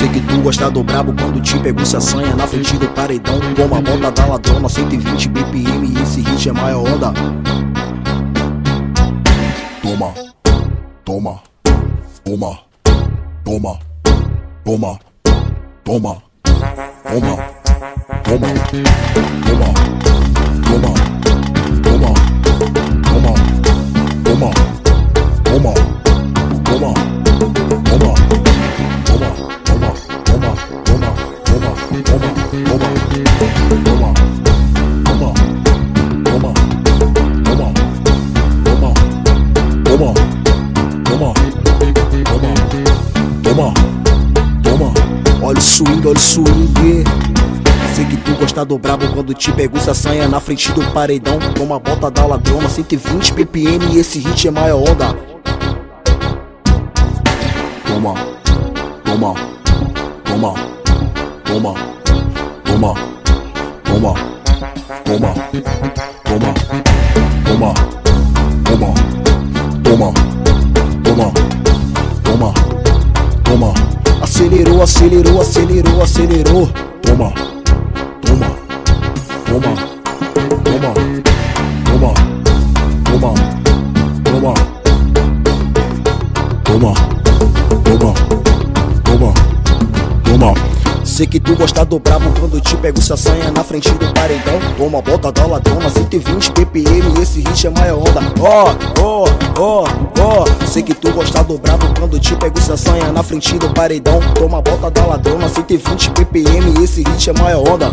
Sei que tu gosta do brabo quando te pego se assanha na frente do paredão. Toma a bota da ladrona, 120 BPM e esse hit é maior onda. Toma, toma, toma, toma, toma, toma, toma, toma, toma, toma, Olha o swing, olha o swing. Sei que tu gosta do brabo quando te pego se assanha na frente do paredão. Toma a bota da ladrona, 120 BPM e esse hit é maior onda. Toma, toma, toma, toma, toma, toma, toma, toma, toma, toma, toma, toma, toma, toma, Acelerou, acelerou, acelerou, acelerou. toma, toma, toma, toma, toma, toma, toma, toma, Sei que tu gosta do brabo quando te pego se assanha na frente do paredão. Toma bota da ladrona, 120 BPM e esse hit é maior onda. Ó, ó, ó, ó. Sei que tu gosta do brabo quando te pego se assanha na frente do paredão. Toma bota da ladrona, 120 BPM e esse hit é maior onda.